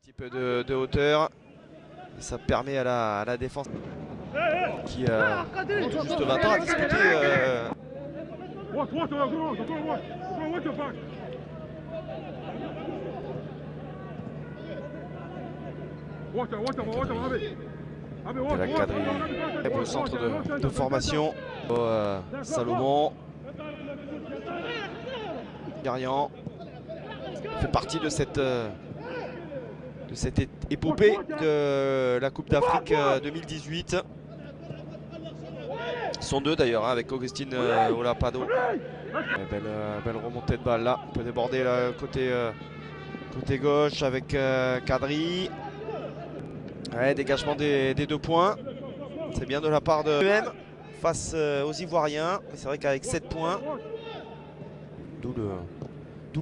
petit peu de, hauteur. Ça permet à la, défense qui tout juste 20 ans à disputer euh, centre de, formation. euh, Salomon, Garian fait partie de cette, euh, cette épopée de la Coupe d'Afrique euh, 2018. Ils sont deux d'ailleurs hein, avec Augustine euh, Olapado. Belle, euh, belle remontée de balle là. On peut déborder là, côté, euh, côté gauche avec euh, Kadri. Dégagement des, des deux points. C'est bien de la part de EM face euh, aux Ivoiriens. C'est vrai qu'avec 7 points, d'où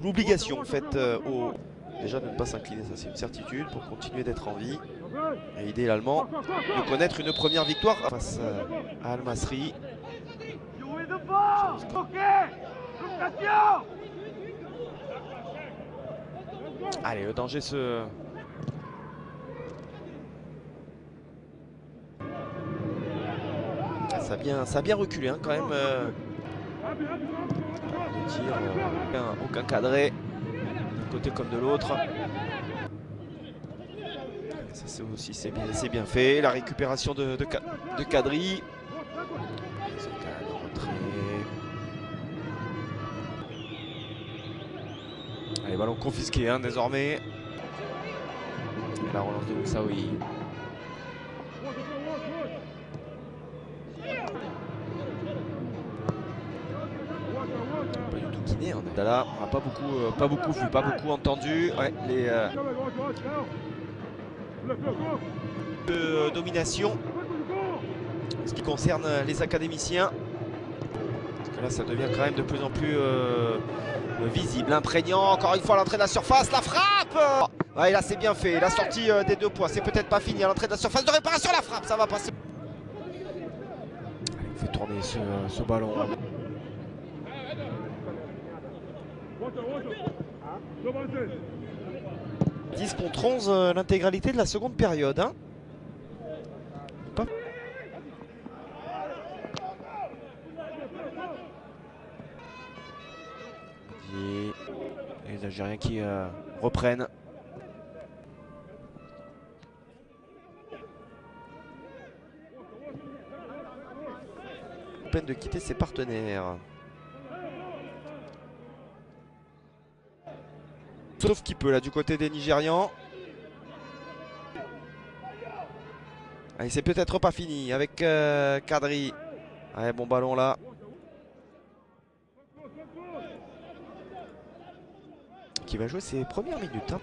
l'obligation faite euh, aux. Déjà de ne pas s'incliner, ça c'est une certitude, pour continuer d'être en vie. Et idéalement, de connaître une première victoire face euh, à Al Masri. Allez, le danger se. Ah, Ça a bien, ça reculé hein, quand même. euh, euh, aucun, cadré, comme de l'autre. Ça c'est aussi c'est bien, bien fait. La récupération de, de, de Kadri. Allez, ballon confisqué hein, désormais. Et la relance de Moussaoui. Là. On n'a pas beaucoup, euh, pas beaucoup vu, pas beaucoup entendu. Les euh, de domination. Ce qui concerne les académiciens. Parce que là, ça devient quand même de plus en plus euh, visible, imprégnant. Encore une fois, l'entrée de la surface, la frappe là, c'est bien fait. La sortie des deux points, c'est peut-être pas fini. À l'entrée de la surface de réparation, la frappe, ça va passer. Allez, on fait tourner ce, ce ballon. 10 contre 11, euh, l'intégralité de la seconde période. hein. Les Algériens qui euh, reprennent. Peine de quitter ses partenaires. Sauf qu'il peut là du côté des Nigérians. Allez, c'est peut-être pas fini avec euh, Kadri. Allez, bon ballon là. Qui va jouer ses premières minutes. hein.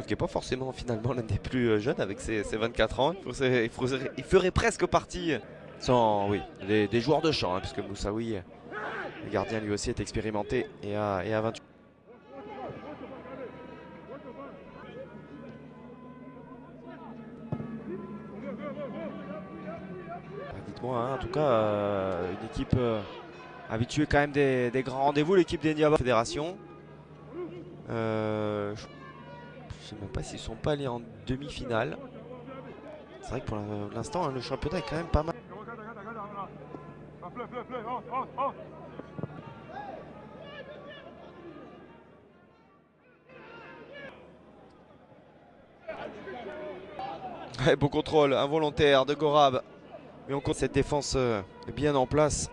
Qui n'est pas forcément finalement l'un des plus euh, jeunes avec ses, ses 24 ans. Il, ferait presque partie sans, oui, des, joueurs de champ, hein, puisque Moussaoui, le gardien lui aussi est expérimenté et à, et à 28. Ah, Dites-moi, hein, en tout cas, euh, une équipe euh, habituée quand même des, grands rendez-vous, l'équipe des Niaba Fédération. Sais même pas s'ils sont pas allés en demi-finale. C'est vrai que pour l'instant, hein, le championnat est quand même pas mal. Ouais, beau contrôle involontaire de Gorab. Mais on compte cette défense euh, bien en place.